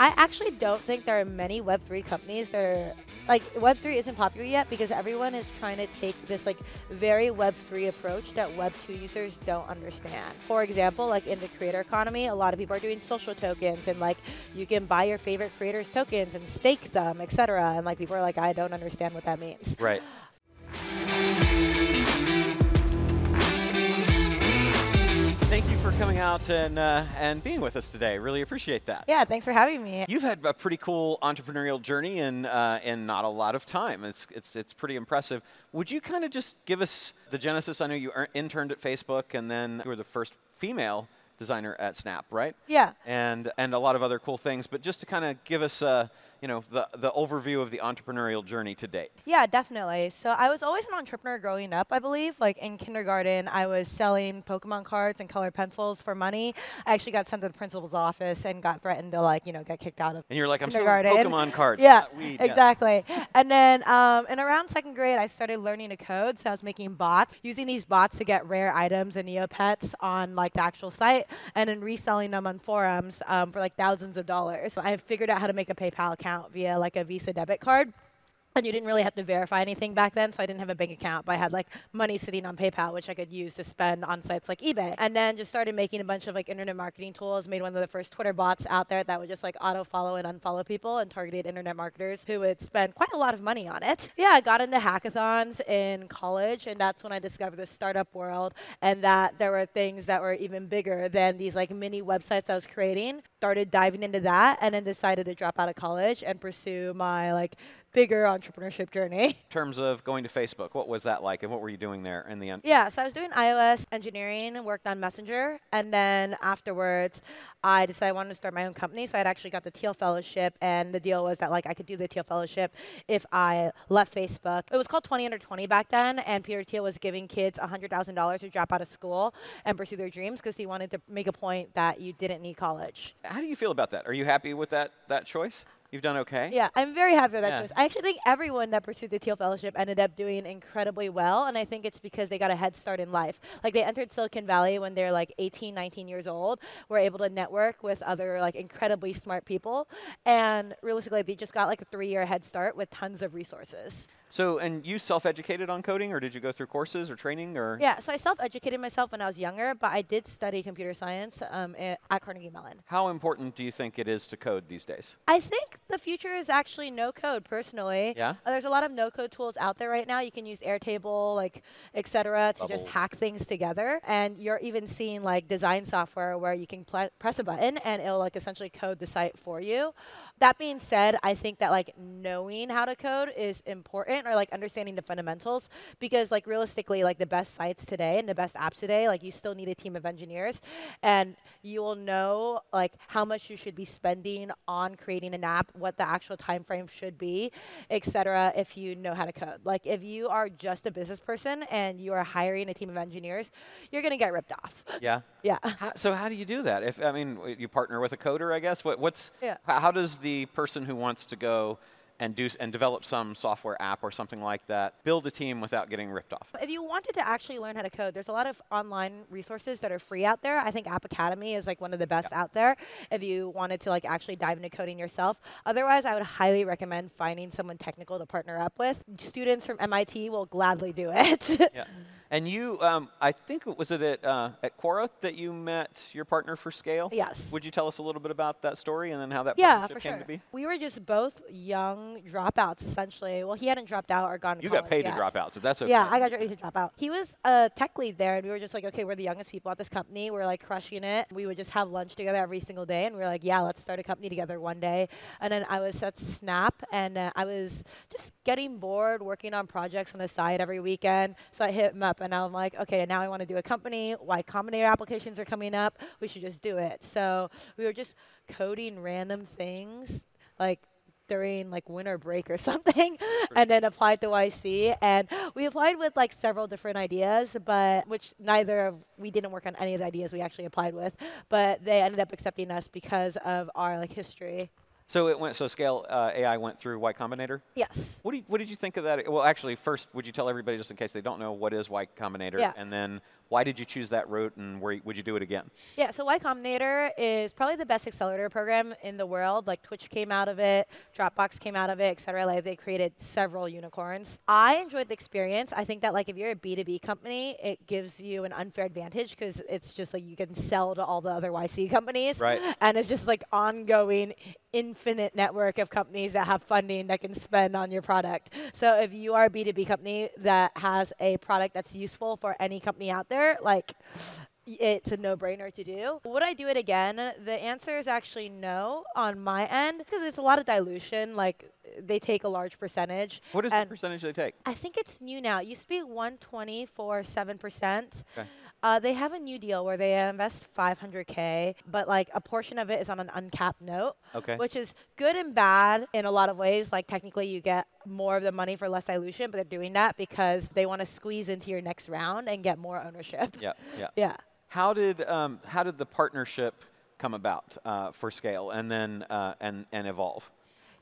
I actually don't think there are many Web3 companies that are like Web3 isn't popular yet because everyone is trying to take this like very Web3 approach that Web2 users don't understand. For example, like in the creator economy, a lot of people are doing social tokens and like you can buy your favorite creators tokens and stake them, etc. And like people are like, I don't understand what that means. Right. Coming out and uh, and being with us today. Really appreciate that. Yeah, thanks for having me. You've had a pretty cool entrepreneurial journey in uh, in not a lot of time. It's it's it's pretty impressive. Would you kind of just give us the genesis? I know you interned at Facebook, and then you were the first female designer at Snap, right? Yeah. And and a lot of other cool things. But just to kind of give us a you know, the, the overview of the entrepreneurial journey to date. Yeah, definitely. So I was always an entrepreneur growing up, I believe. Like in kindergarten, I was selling Pokemon cards and colored pencils for money. I actually got sent to the principal's office and got threatened to like, you know, get kicked out of And you're like, I'm selling Pokemon cards, yeah, weed. Exactly. Yeah. and then um, in around second grade, I started learning to code. So I was making bots, using these bots to get rare items and Neopets on like the actual site and then reselling them on forums um, for like thousands of dollars. So I figured out how to make a PayPal account account via like a Visa debit card and you didn't really have to verify anything back then, so I didn't have a bank account, but I had like money sitting on PayPal, which I could use to spend on sites like eBay. And then just started making a bunch of like internet marketing tools, made one of the first Twitter bots out there that would just like auto follow and unfollow people and targeted internet marketers who would spend quite a lot of money on it. Yeah, I got into hackathons in college, and that's when I discovered the startup world and that there were things that were even bigger than these like mini websites I was creating. Started diving into that and then decided to drop out of college and pursue my like bigger entrepreneurship journey. In terms of going to Facebook, what was that like and what were you doing there in the end? Yeah, so I was doing iOS engineering and worked on Messenger. And then afterwards, I decided I wanted to start my own company. So I had actually got the Thiel Fellowship. And the deal was that like I could do the Thiel Fellowship if I left Facebook. It was called 20 under 20 back then. And Peter Thiel was giving kids $100,000 to drop out of school and pursue their dreams because he wanted to make a point that you didn't need college. How do you feel about that? Are you happy with that, that choice? You've done okay. Yeah, I'm very happy with that yeah. choice. I actually think everyone that pursued the Thiel Fellowship ended up doing incredibly well, and I think it's because they got a head start in life. Like they entered Silicon Valley when they're like 18, 19 years old, were able to network with other like incredibly smart people, and realistically, they just got like a three-year head start with tons of resources. So, and you self-educated on coding, or did you go through courses or training, or? Yeah, so I self-educated myself when I was younger, but I did study computer science um, at Carnegie Mellon. How important do you think it is to code these days? I think the future is actually no code. Personally, yeah. Uh, there's a lot of no code tools out there right now. You can use Airtable, like etc., to Bubble. just hack things together. And you're even seeing like design software where you can press a button and it'll like essentially code the site for you. That being said, I think that like knowing how to code is important or like understanding the fundamentals because like realistically like the best sites today and the best apps today like you still need a team of engineers and you will know like how much you should be spending on creating an app, what the actual time frame should be, etc. if you know how to code. Like if you are just a business person and you are hiring a team of engineers, you're going to get ripped off. Yeah. Yeah. How, so how do you do that? If I mean you partner with a coder, I guess. What, what's yeah. how does the person who wants to go and do and develop some software app or something like that. Build a team without getting ripped off. If you wanted to actually learn how to code, there's a lot of online resources that are free out there. I think App Academy is like one of the best yeah. out there if you wanted to like actually dive into coding yourself. Otherwise, I would highly recommend finding someone technical to partner up with. Students from MIT will gladly do it. yeah. And you, um, I think, was it at, uh, at Quora that you met your partner for Scale? Yes. Would you tell us a little bit about that story and then how that yeah, partnership came sure. to be? We were just both young dropouts, essentially. Well, he hadn't dropped out or gone to You got paid yet. to drop out, so that's okay. Yeah, I got paid to drop out. He was a tech lead there, and we were just like, okay, we're the youngest people at this company. We're like crushing it. We would just have lunch together every single day, and we were like, yeah, let's start a company together one day. And then I was at Snap, and uh, I was just getting bored working on projects on the side every weekend. So I hit him up, and I'm like, okay, now I want to do a company. Y Combinator applications are coming up. We should just do it. So we were just coding random things like during like winter break or something and then applied to YC and we applied with like several different ideas but which neither of we didn't work on any of the ideas we actually applied with but they ended up accepting us because of our like history So it went. So Scale uh, AI went through Y Combinator. Yes. What, do you, what did you think of that? Well, actually, first, would you tell everybody, just in case they don't know, what is Y Combinator? Yeah. And then, why did you choose that route, and where, would you do it again? Yeah, so Y Combinator is probably the best accelerator program in the world. Like Twitch came out of it, Dropbox came out of it, et cetera. Like they created several unicorns. I enjoyed the experience. I think that like if you're a B2B company, it gives you an unfair advantage because it's just like you can sell to all the other YC companies. Right. And it's just like ongoing infinite network of companies that have funding that can spend on your product. So if you are a B2B company that has a product that's useful for any company out there, like it's a no-brainer to do. Would I do it again? The answer is actually no on my end because it's a lot of dilution. Like they take a large percentage. What is the percentage they take? I think it's new now. It used to be 120 for 7%. Okay. Uh, they have a new deal where they invest 500k, but like a portion of it is on an uncapped note, Okay. which is good and bad in a lot of ways. Like technically, you get more of the money for less dilution, but they're doing that because they want to squeeze into your next round and get more ownership. Yeah, yeah. Yeah. How did um, how did the partnership come about uh, for Scale, and then uh, and and evolve?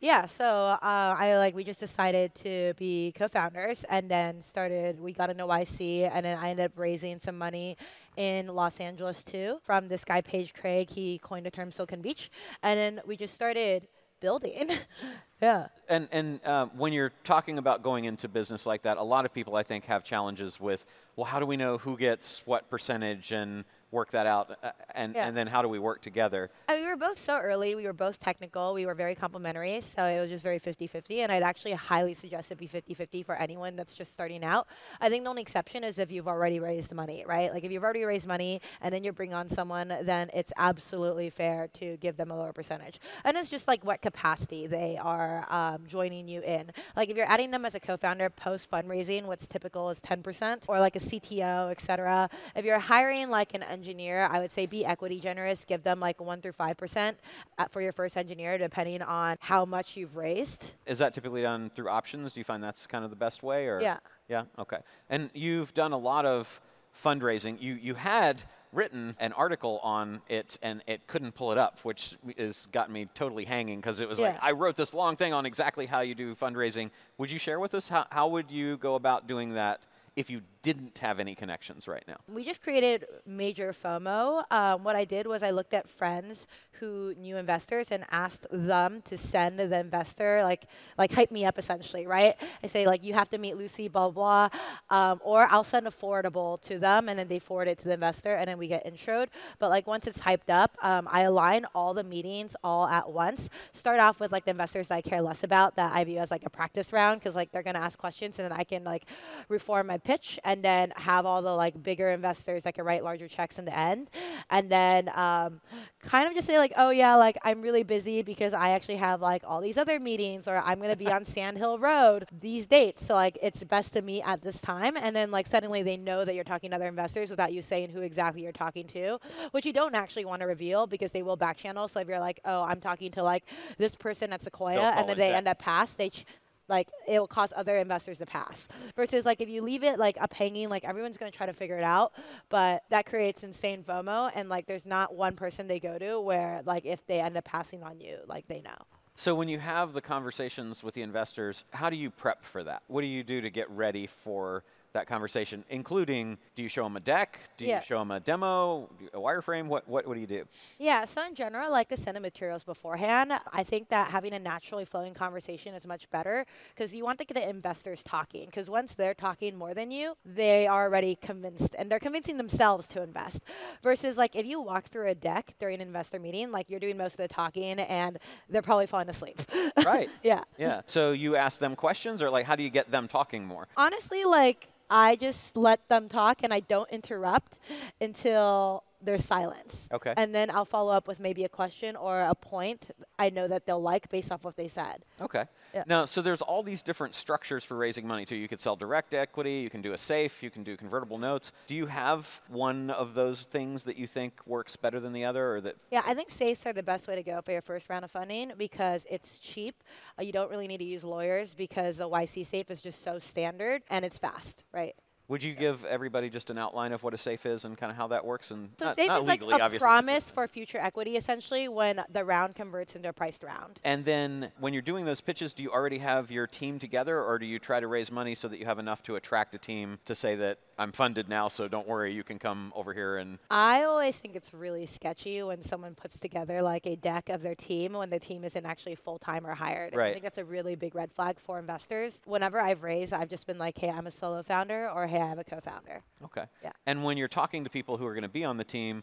Yeah, so uh, I like we just decided to be co-founders, and then started. We got an OIC, and then I ended up raising some money in Los Angeles too from this guy Paige Craig. He coined the term Silicon Beach, and then we just started building. yeah. And and um, when you're talking about going into business like that, a lot of people I think have challenges with. Well, how do we know who gets what percentage and work that out, uh, and Yeah. and then how do we work together? I mean, we were both so early. We were both technical. We were very complementary. So it was just very 50 50. And I'd actually highly suggest it be 50 50 for anyone that's just starting out. I think the only exception is if you've already raised money, right? Like if you've already raised money and then you bring on someone, then it's absolutely fair to give them a lower percentage. And it's just like what capacity they are um, joining you in. Like if you're adding them as a co founder post fundraising, what's typical is 10%, or like a CTO, et cetera. If you're hiring like an engineer, I would say be equity generous. Give them like one through five percent uh, for your first engineer, depending on how much you've raised. Is that typically done through options? Do you find that's kind of the best way, or Yeah. Yeah. Okay. And you've done a lot of fundraising. You you had written an article on it and it couldn't pull it up, which has gotten me totally hanging because it was like I wrote this long thing on exactly how you do fundraising. Would you share with us how how would you go about doing that if you didn't have any connections right now? We just created major FOMO. Um, what I did was I looked at friends who knew investors and asked them to send the investor like like hype me up essentially, right? I say like you have to meet Lucy, blah blah, um, or I'll send a forwardable to them and then they forward it to the investor and then we get introed. But like once it's hyped up, um, I align all the meetings all at once. Start off with like the investors that I care less about that I view as like a practice round because like they're gonna ask questions and then I can like reform my pitch and then have all the like bigger investors that can write larger checks in the end. And then um, kind of just say like oh yeah like i'm really busy because i actually have like all these other meetings or i'm going to be on sand hill road these dates. So like it's best to meet at this time and then like suddenly they know that you're talking to other investors without you saying who exactly you're talking to which you don't actually want to reveal because they will back channel so if you're like oh i'm talking to like this person at sequoia They'll and then they back. end up pass they ch- like it will cause other investors to pass versus like if you leave it like up hanging like everyone's going to try to figure it out but that creates insane fomo and like there's not one person they go to where like if they end up passing on you like they know So when you have the conversations with the investors, how do you prep for that? What do you do to get ready for that conversation, including do you show them a deck? Do Yeah. you show them a demo, a wireframe? What, what, what do you do? Yeah, so in general, I like to send the materials beforehand. I think that having a naturally flowing conversation is much better because you want to get the investors talking. Because once they're talking more than you, they are already convinced and they're convincing themselves to invest. Versus, like, if you walk through a deck during an investor meeting, like you're doing most of the talking and they're probably falling asleep. Right. yeah. Yeah. So you ask them questions, or like, how do you get them talking more? Honestly, like, I just let them talk and I don't interrupt until there's silence. Okay. And then I'll follow up with maybe a question or a point I know that they'll like based off what they said. Okay. Yeah. Now, so there's all these different structures for raising money too. You could sell direct equity, you can do a safe, you can do convertible notes. Do you have one of those things that you think works better than the other, or that? Yeah, I think safes are the best way to go for your first round of funding because it's cheap. Uh, you don't really need to use lawyers because the YC safe is just so standard and it's fast, right? Would you give everybody just an outline of what a safe is and kind of how that works? And So not, safe not is like legally, a obviously. promise for future equity, essentially, when the round converts into a priced round. And then when you're doing those pitches, do you already have your team together, or do you try to raise money so that you have enough to attract a team to say that I'm funded now, so don't worry, you can come over here and I always think it's really sketchy when someone puts together like a deck of their team when the team isn't actually full time or hired. And I think that's a really big red flag for investors. Whenever I've raised, I've just been like, hey, I'm a solo founder, or hey, I have a co founder. Okay. Yeah. And when you're talking to people who are going to be on the team,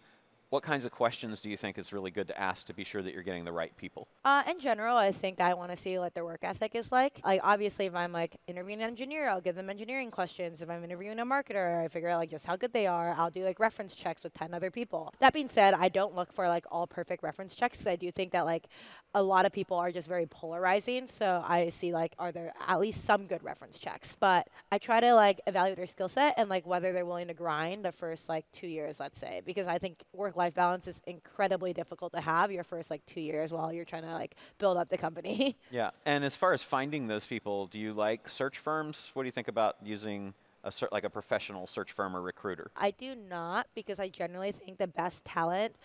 what kinds of questions do you think it's really good to ask to be sure that you're getting the right people? Uh, in general, I think I want to see what their work ethic is like. Like, obviously, if I'm like interviewing an engineer, I'll give them engineering questions. If I'm interviewing a marketer, I figure out like just how good they are. I'll do like reference checks with 10 other people. That being said, I don't look for like all perfect reference checks. I do think that like a lot of people are just very polarizing. So I see like, are there at least some good reference checks? But I try to like evaluate their skill set and like whether they're willing to grind the first like two years, let's say, because I think work life balance is incredibly difficult to have your first like two years while you're trying to like build up the company. Yeah. And as far as finding those people, do you like search firms? What do you think about using a like a professional search firm or recruiter? I do not because I generally think the best talent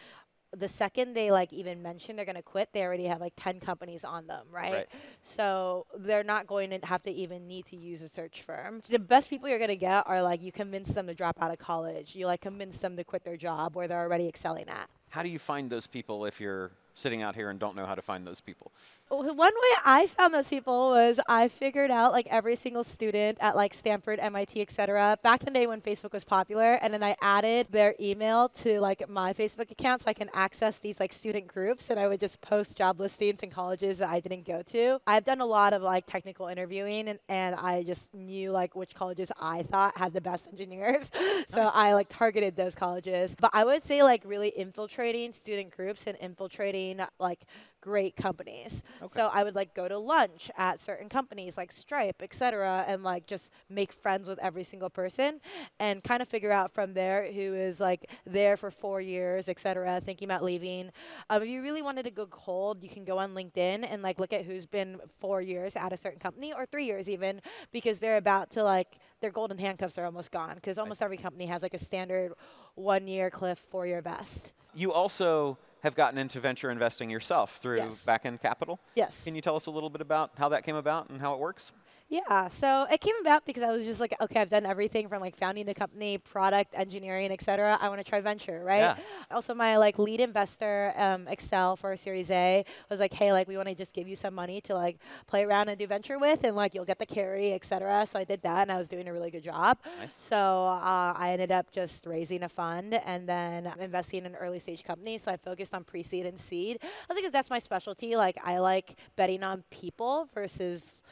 the second they like even mention they're going to quit they already have like 10 companies on them right? Right. so they're not going to have to even need to use a search firm the best people you're going to get are like you convince them to drop out of college you like convince them to quit their job where they're already excelling at How do you find those people if you're sitting out here and don't know how to find those people? One way I found those people was I figured out like every single student at like Stanford, MIT, etc. Back in the day when Facebook was popular, and then I added their email to like my Facebook account so I can access these like student groups, and I would just post job listings in colleges that I didn't go to. I've done a lot of like technical interviewing, and, and I just knew like which colleges I thought had the best engineers, so Nice. I like targeted those colleges. But I would say like really infiltrating student groups and infiltrating like great companies. Okay. So I would like go to lunch at certain companies like Stripe, etc., and like just make friends with every single person and kind of figure out from there who is like there for four years, etc., thinking about leaving. Um, if you really wanted to go cold, you can go on LinkedIn and like look at who's been four years at a certain company or three years even because they're about to like their golden handcuffs are almost gone because almost every company has like a standard one year cliff, four year vest. You also have gotten into venture investing yourself through Yes. Back End Capital. Yes. Can you tell us a little bit about how that came about and how it works? Yeah, so it came about because I was just like, okay, I've done everything from like founding a company, product, engineering, et cetera. I want to try venture, right? Yeah. Also, my like lead investor, um, Accel for Series A, was like, hey, like we want to just give you some money to like play around and do venture with, and like you'll get the carry, et cetera. So I did that, and I was doing a really good job. Nice. So uh, I ended up just raising a fund and then investing in an early stage companies. So I focused on pre-seed and seed. I think that's my specialty. Like I like betting on people versus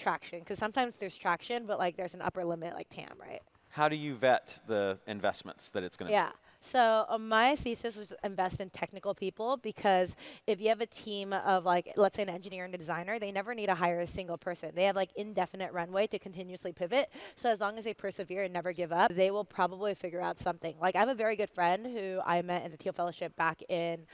traction because sometimes there's traction, but like there's an upper limit like TAM, right? How do you vet the investments that it's going to Yeah. So uh, my thesis was invest in technical people because if you have a team of like, let's say an engineer and a designer, they never need to hire a single person. They have like indefinite runway to continuously pivot. So as long as they persevere and never give up, they will probably figure out something. Like I have a very good friend who I met in the Thiel Fellowship back in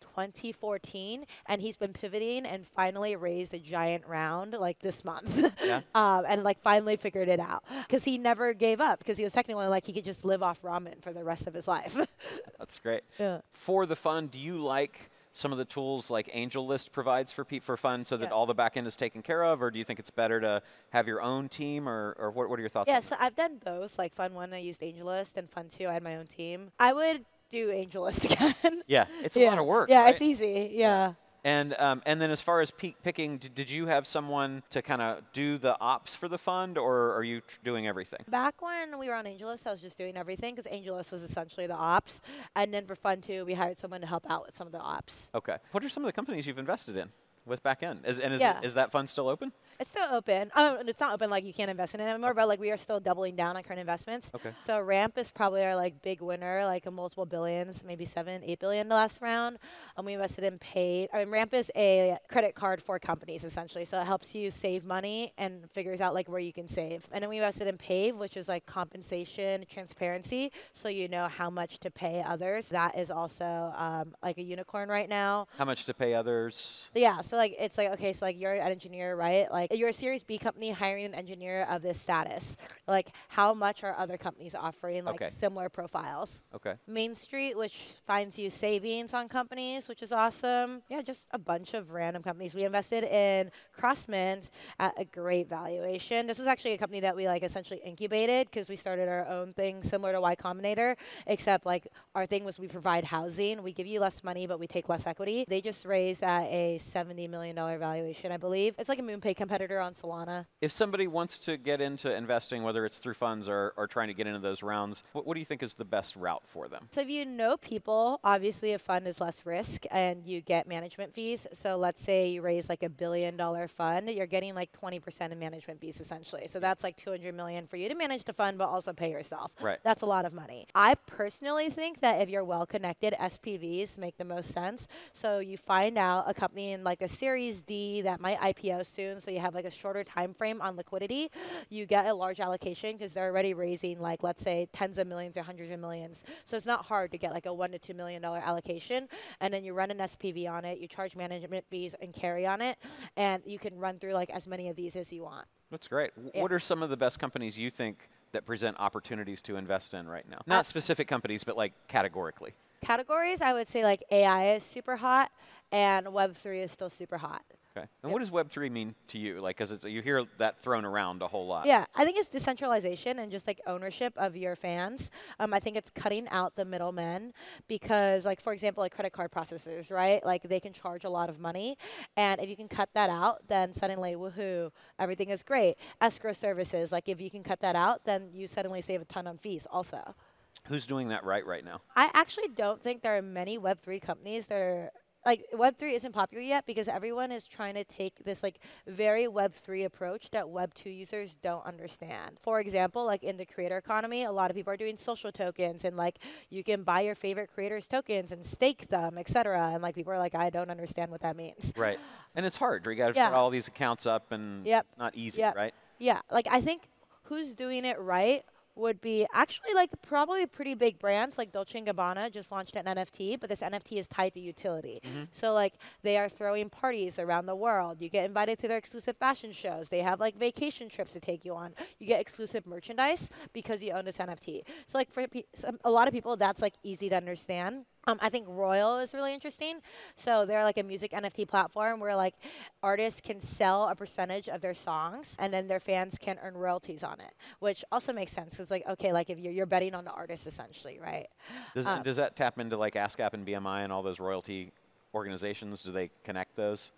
2014, and he's been pivoting and finally raised a giant round like this month. Yeah. um, and like finally figured it out because he never gave up because he was technically like he could just live off ramen for the rest of his life. That's great. yeah. For the fund, do you like some of the tools like AngelList provides for for fun so that Yeah. all the back end is taken care of, or do you think it's better to have your own team, or, or what, what are your thoughts? Yeah, so I've done both. Like Fun One, I used AngelList, and Fun Two, I had my own team. I would do AngelList again. Yeah, it's a yeah. lot of work. Yeah, right? it's easy. Yeah. And um, and then as far as peak picking, d- did you have someone to kind of do the ops for the fund, or are you tr- doing everything? Back when we were on AngelList, I was just doing everything because AngelList was essentially the ops, and then for Fun Two, we hired someone to help out with some of the ops. Okay. What are some of the companies you've invested in with back end? Is, and is, Yeah. it, is that fund still open? It's still open. Um, it's not open like you can't invest in it anymore, but like we are still doubling down on current investments. Okay. So Ramp is probably our like big winner, like a multiple billions, maybe seven, eight billion the last round. And we invested in Pay. I mean, Ramp is a credit card for companies essentially, so it helps you save money and figures out like where you can save. And then we invested in Pave, which is like compensation transparency, so you know how much to pay others. That is also um, like a unicorn right now. How much to pay others? Yeah, so like it's like okay, so like you're an engineer, right? Like you're a Series B company hiring an engineer of this status. Like how much are other companies offering like Okay. similar profiles? Okay. Main Street, which finds you savings on companies, which is awesome. Yeah, just a bunch of random companies. We invested in Crossmint at a great valuation. This was actually a company that we like essentially incubated because we started our own thing similar to Y Combinator, except like our thing was we provide housing. We give you less money, but we take less equity. They just raised at a $70 million valuation, I believe. It's like a MoonPay competitor on Solana. If somebody wants to get into investing, whether it's through funds or, or trying to get into those rounds, what, what do you think is the best route for them? So if you know people, obviously a fund is less risk and you get management fees. So let's say you raise like a billion dollar fund, you're getting like 20% of management fees essentially. So that's like 200 million for you to manage the fund but also pay yourself. Right. That's a lot of money. I personally think that if you're well connected, SPVs make the most sense. So you find out a company in like a series D that might IPO soon, so you have like a shorter time frame on liquidity. You get a large allocation because they're already raising like let's say tens of millions or hundreds of millions. So it's not hard to get like a one to two million dollar allocation, and then you run an SPV on it. You charge management fees and carry on it, and you can run through like as many of these as you want. That's great. Yeah. What are some of the best companies you think that present opportunities to invest in right now? Uh, not specific companies, but like categorically. Categories, I would say like AI is super hot, and Web3 is still super hot. Okay. And what does Web3 mean to you? Like, because you hear that thrown around a whole lot. Yeah, I think it's decentralization and just like ownership of your fans. Um, I think it's cutting out the middlemen because, like, for example, like credit card processors, right? Like, they can charge a lot of money. And if you can cut that out, then suddenly, woohoo, everything is great. Escrow services, like, if you can cut that out, then you suddenly save a ton on fees also. Who's doing that right right now? I actually don't think there are many Web3 companies that are like Web3 isn't popular yet because everyone is trying to take this like very Web3 approach that Web2 users don't understand. For example, like in the creator economy, a lot of people are doing social tokens and like you can buy your favorite creators tokens and stake them, etc. And like people are like, I don't understand what that means. Right. And it's hard. You got to Yeah. set all these accounts up, and Yep. it's not easy, Yep. right? Yeah, like I think who's doing it right would be actually like probably pretty big brands like Dolce & Gabbana just launched an NFT, but this NFT is tied to utility. Mm-hmm. So like they are throwing parties around the world. You get invited to their exclusive fashion shows. They have like vacation trips to take you on. You get exclusive merchandise because you own this NFT. So like for pe- some, a lot of people that's like easy to understand. Um, I think Royal is really interesting. So they're like a music NFT platform where like artists can sell a percentage of their songs and then their fans can earn royalties on it, which also makes sense because like okay, like if you're, you're betting on the artist essentially, right? Does, Um, does that tap into like ASCAP and BMI and all those royalty organizations? Do they connect those?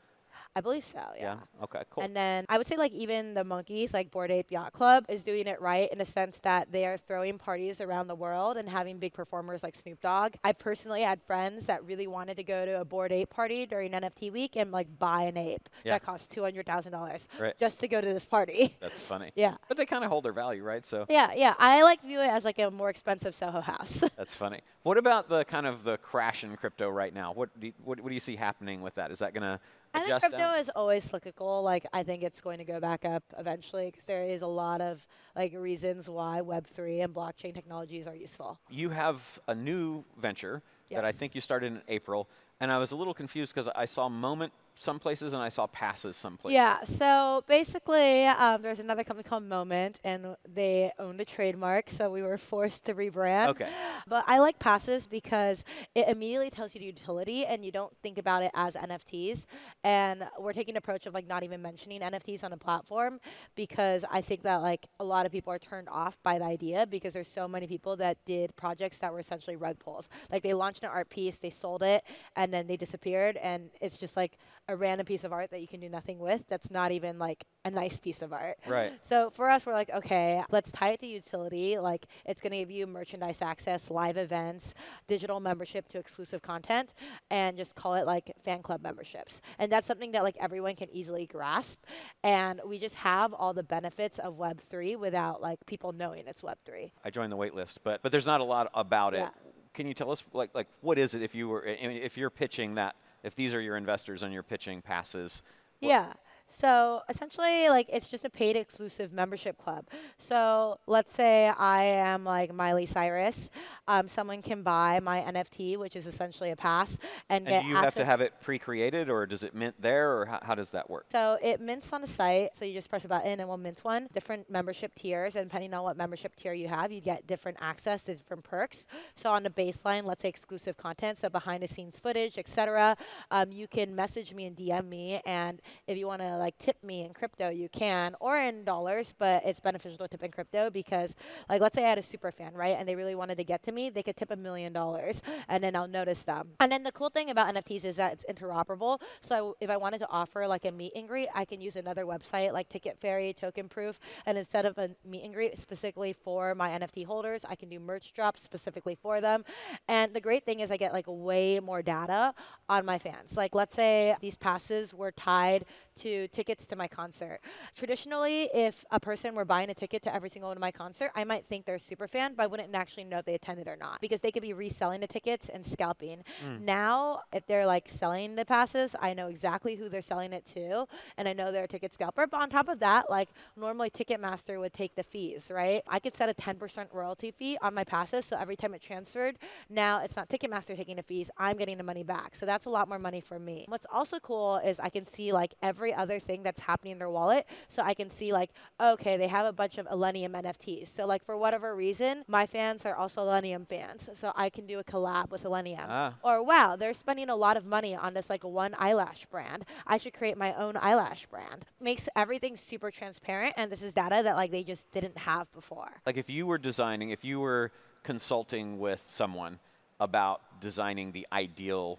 I believe so. Yeah. Okay, cool. And then I would say like even the monkeys, like Bored Ape Yacht Club, is doing it right in a sense that they are throwing parties around the world and having big performers like Snoop Dogg. I personally had friends that really wanted to go to a Board Ape party during NFT week and like buy an ape Yeah. that cost two hundred thousand dollars Right. just to go to this party. That's funny. yeah. But they kind of hold their value, right? So Yeah, yeah. I like view it as like a more expensive Soho house. that's funny. What about the kind of the crash in crypto right now? What do you, what, what do you see happening with that? Is that going to I think crypto down? is always cyclical. Like I think it's going to go back up eventually because there is a lot of like reasons why Web three and blockchain technologies are useful. you have a new venture that I think you started in April, and I was a little confused because I saw Moment some places and I saw Passes some places. Yeah, so basically, um, there's another company called Moment, and they owned a trademark, so we were forced to rebrand. Okay. But I like passes because it immediately tells you the utility, and you don't think about it as NFTs. And we're taking an approach of like not even mentioning NFTs on a platform because I think that like a lot of people are turned off by the idea because there's so many people that did projects that were essentially rug pulls. Like they launched an art piece, they sold it, and then they disappeared, and it's just like a random piece of art that you can do nothing with. That's not even like a nice piece of art. Right. So for us, we're like, okay, let's tie it to utility. Like it's going to give you merchandise access, live events, digital membership to exclusive content, and just call it like fan club memberships. And that's something that like everyone can easily grasp. And we just have all the benefits of Web three without like people knowing it's Web three. I joined the wait list, but but there's not a lot about Yeah. it. Can you tell us like like what is it if you were I mean, if you're pitching that if these are your investors and you're pitching passes? Yeah. So essentially, like it's just a paid exclusive membership club. So let's say I am like Miley Cyrus. Um, someone can buy my NFT, which is essentially a pass, and, And you have to have it pre-created, or does it mint there, or how, how does that work? So it mints on the site. So you just press a button and we'll mint one. Different membership tiers, and depending on what membership tier you have, you get different access to different perks. So on the baseline, let's say exclusive content, so behind the scenes footage, etc. Um, you can message me and DM me, and if you want to like tip me in crypto, you can, or in dollars. But it's beneficial to tip in crypto because, like, let's say I had a super fan, right, and they really wanted to get to me, they could tip a million dollars, and then I'll notice them. And then the cool thing about NFTs is that it's interoperable. So if I wanted to offer like a meet and greet, I can use another website like Ticket Fairy, Token Proof, and instead of a meet and greet specifically for my NFT holders, I can do merch drops specifically for them. And the great thing is I get like way more data on my fans. Like let's say these passes were tied to tickets to my concert. Traditionally, if a person were buying a ticket to every single one of my concert, I might think they're a super fan, but I wouldn't actually know if they attended or not because they could be reselling the tickets and scalping. Mm. Now, if they're like selling the passes, I know exactly who they're selling it to, and I know they're a ticket scalper. But on top of that, like normally Ticketmaster would take the fees, right? I could set a 10% royalty fee on my passes, so every time it transferred, now it's not Ticketmaster taking the fees, I'm getting the money back. So that's a lot more money for me. What's also cool is I can see like every other thing that's happening in their wallet. So I can see like, okay, they have a bunch of Illenium NFTs. So like for whatever reason, my fans are also Illenium fans. So I can do a collab with Illenium. Ah. Or wow, they're spending a lot of money on this like one eyelash brand. I should create my own eyelash brand. Makes everything super transparent and this is data that like they just didn't have before. Like if you were designing, if you were consulting with someone about designing the ideal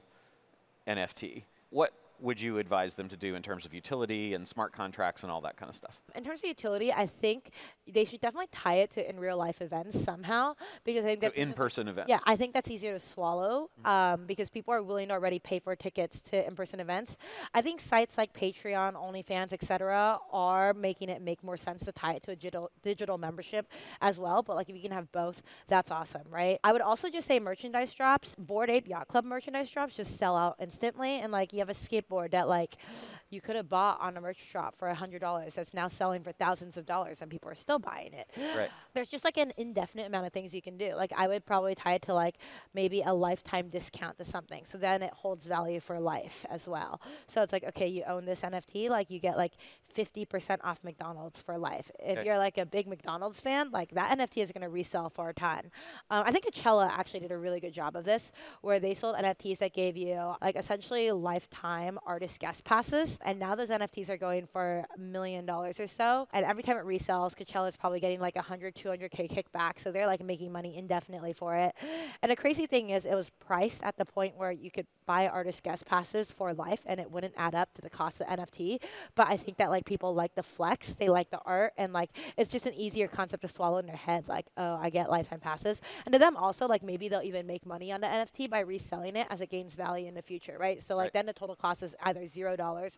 NFT, what would you advise them to do in terms of utility and smart contracts and all that kind of stuff? In terms of utility, I think they should definitely tie it to in real life events somehow because I think So that's in-person events. Yeah, I think that's easier to swallow um, because people are willing to already pay for tickets to in-person events. I think sites like Patreon, OnlyFans, etc., are making it make more sense to tie it to a digital digital membership as well. But like if you can have both, that's awesome, right? I would also just say merchandise drops, Bored Ape Yacht Club merchandise drops just sell out instantly, and like you have a skateboard that like you could have bought on a merch shop for a hundred dollars that's now selling for thousands of dollars, and people are still buying it Right. there's just like an indefinite amount of things you can do. Like I would probably tie it to like maybe a lifetime discount to something. So then it holds value for life as well. So it's like okay, you own this NFT, like you get like 50% off McDonald's for life. If Okay. you're like a big McDonald's fan, like that NFT is going to resell for a ton. Um, I think Coachella actually did a really good job of this, where they sold NFTs that gave you like essentially lifetime artist guest passes, and now those NFTs are going for a million dollars or so. And every time it resells, Coachella is probably getting like 100, 200k kickback, so they're like making money indefinitely for it. And the crazy thing is, it was priced at the point where you could buy artist guest passes for life, and it wouldn't add up to the cost of NFT. But I think that like people like the flex, they like the art, and like it's just an easier concept to swallow in their head. Like, oh, I get lifetime passes, and to them also like maybe they'll even make money on the NFT by reselling it as it gains value in the future, right? So like Right. then the total cost is either zero dollars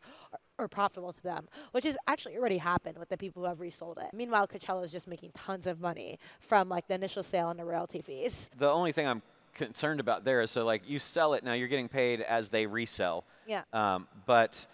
or, profitable to them, which has actually already happened with the people who have resold it. Meanwhile, Coachella is just making tons of money from like the initial sale and the royalty fees. The only thing I'm concerned about there is so like you sell it now, you're getting paid as they resell. Yeah. Um, but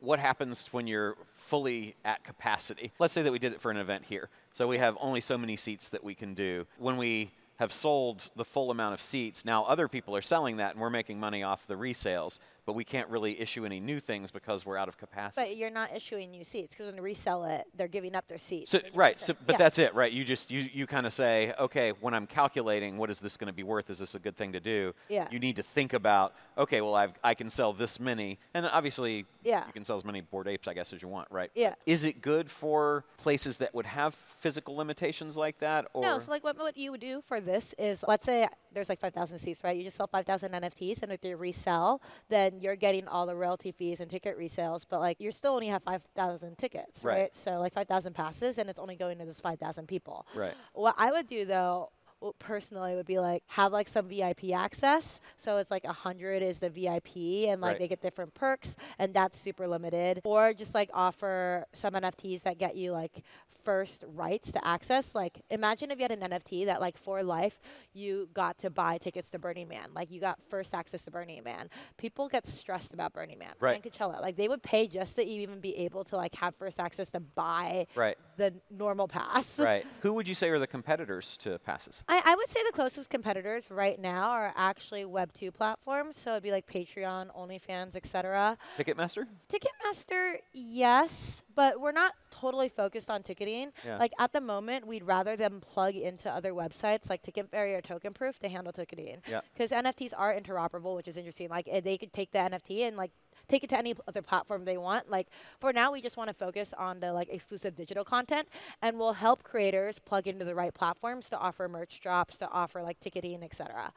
what happens when you're fully at capacity? Let's say that we did it for an event here. So we have only so many seats that we can do. When we have sold the full amount of seats, now other people are selling that and we're making money off the resales, but we can't really issue any new things because we're out of capacity. But you're not issuing new seats because when they resell it, they're giving up their seats. So you right, so but yeah. that's it, right? You just you you kind of say, okay, when I'm calculating, what is this going to be worth? Is this a good thing to do? Yeah. You need to think about, okay, well, I've I can sell this many, and obviously, Yeah. you can sell as many bored apes, I guess, as you want, right? Yeah. Is it good for places that would have physical limitations like that, or No, so like what, what you would do for this is, let's say there's like 5,000 seats, right? You just sell 5,000 NFTs, and if they resell, then you're getting all the royalty fees and ticket resales, but like you still only have 5,000 tickets, Right. right? So like 5,000 passes, and it's only going to this 5,000 people. Right. What I would do though, personally would be like have like some VIP access. So it's like 100 is the VIP and like Right. they get different perks and that's super limited. Or just like offer some NFTs that get you like first rights to access. Like imagine if you had an NFT that like for life you got to buy tickets to Burning Man. Like you got first access to Burning Man. People get stressed about Burning Man Right. and Coachella. Like they would pay just to even be able to like have first access to buy Right. the normal pass. right. Who would you say are the competitors to passes? I, I would say the closest competitors right now are actually Web two platforms. So it'd be like Patreon, OnlyFans, etc. Ticketmaster? Ticketmaster, yes, but we're not totally focused on ticketing. Yeah. Like at the moment, we'd rather them plug into other websites like Ticket Fairy or Token Proof to handle ticketing. Yeah. Because NFTs are interoperable, which is interesting. Like eh, they could take the NFT and like take it to any other platform they want. Like for now, we just want to focus on the like exclusive digital content, and we'll help creators plug into the right platforms to offer merch drops, to offer like ticketing, etc.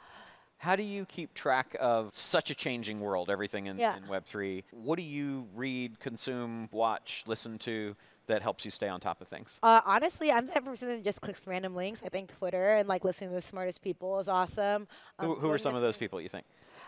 How do you keep track of such a changing world, everything in, Yeah. in Web3? What do you read, consume, watch, listen to that helps you stay on top of things? Uh, honestly, I'm the type of person that just clicks random links. I think Twitter and like listening to the smartest people is awesome. Um, who, who are some of those people you think?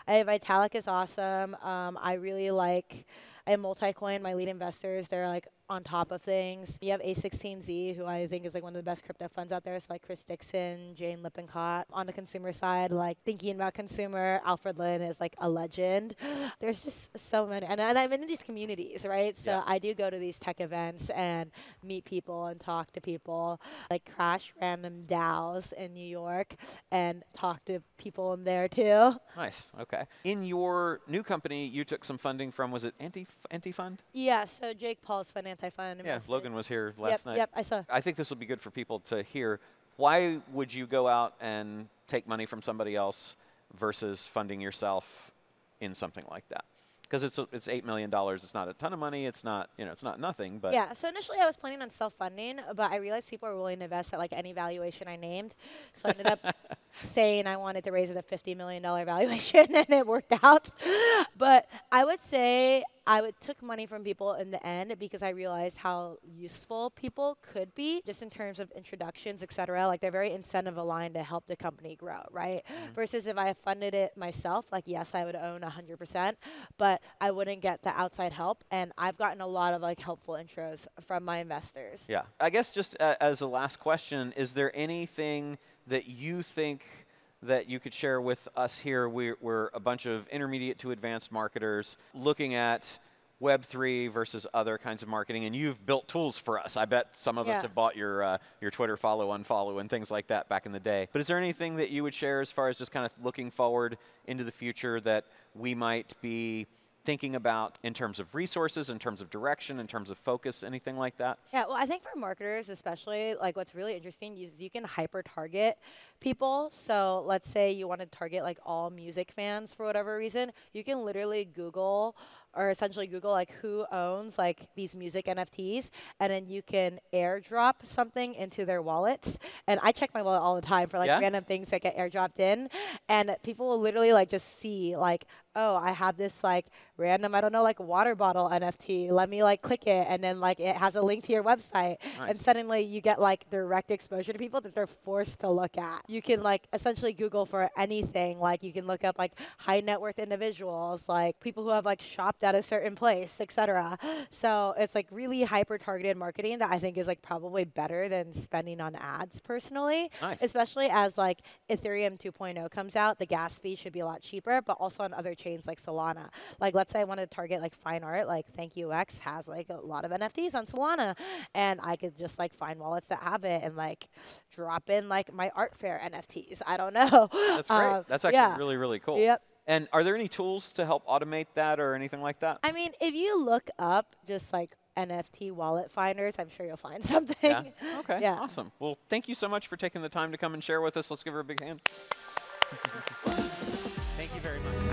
I, Vitalik is awesome. Um, I really like. I have Multicoin, my lead investors. They're like on top of things. You have A16Z, who I think is like one of the best crypto funds out there. So like Chris Dixon, Jane Lippincott. On the consumer side, like thinking about consumer, Alfred Lin is like a legend. There's just so many, and, and I'm in these communities, right? So Yeah. I do go to these tech events and meet people and talk to people, like crash random DAOs in New York and talk to people in there too. Nice. Okay. In your new company, you took some funding from was it Anti Anti Fund? Yeah, so Jake Paul's fund anti-fund. Yeah, Logan was here last yep, night. Yep, I saw. I think this will be good for people to hear. Why would you go out and take money from somebody else versus funding yourself in something like that? Because it's a, it's eight million dollars. It's not a ton of money. It's not you know it's not nothing. But Yeah, so initially I was planning on self-funding, but I realized people were willing to invest at like any valuation I named. So I ended up saying I wanted to raise it a $50 million valuation, and it worked out. But I would say I would took money from people in the end because I realized how useful people could be just in terms of introductions, et cetera. Like they're very incentive aligned to help the company grow, right? Versus if I funded it myself, like yes, I would own 100%, but I wouldn't get the outside help. And I've gotten a lot of like helpful intros from my investors. Yeah. I guess just uh, as a last question, is there anything that you think that you could share with us here? We're, we're a bunch of intermediate to advanced marketers looking at Web3 versus other kinds of marketing, and you've built tools for us. I bet some of us have bought your, uh, your Twitter follow, unfollow, and things like that back in the day. But is there anything that you would share as far as just kind of looking forward into the future that we might be thinking about in terms of resources, in terms of direction, in terms of focus, anything like that? Yeah, well, I think for marketers, especially, like what's really interesting is you can hyper target people. So let's say you want to target like all music fans for whatever reason, you can literally Google or essentially Google like who owns like these music NFTs, and then you can airdrop something into their wallets. And I check my wallet all the time for like Yeah? random things that get airdropped in, and people will literally like just see like, oh, I have this like random, I don't know, like water bottle NFT. Let me like click it, and then like it has a link to your website, Nice. and suddenly you get like direct exposure to people that they're forced to look at. You can like essentially Google for anything. Like you can look up like high net worth individuals, like people who have like shopped at a certain place, etc. So it's like really hyper targeted marketing that I think is like probably better than spending on ads personally. Nice. Especially as like Ethereum 2.0 comes out, the gas fee should be a lot cheaper, but also on other chains like Solana. Like let's say I want to target like fine art, like Thank You X has like a lot of NFTs on Solana, and I could just like find wallets that have it and like drop in like my art fair NFTs. I don't know. That's great. Um, That's actually yeah. really, really cool. Yep. And are there any tools to help automate that or anything like that? I mean, if you look up just like NFT wallet finders, I'm sure you'll find something. yeah. Okay. Yeah. Awesome. Well, thank you so much for taking the time to come and share with us. Let's give her a big hand. thank you very much.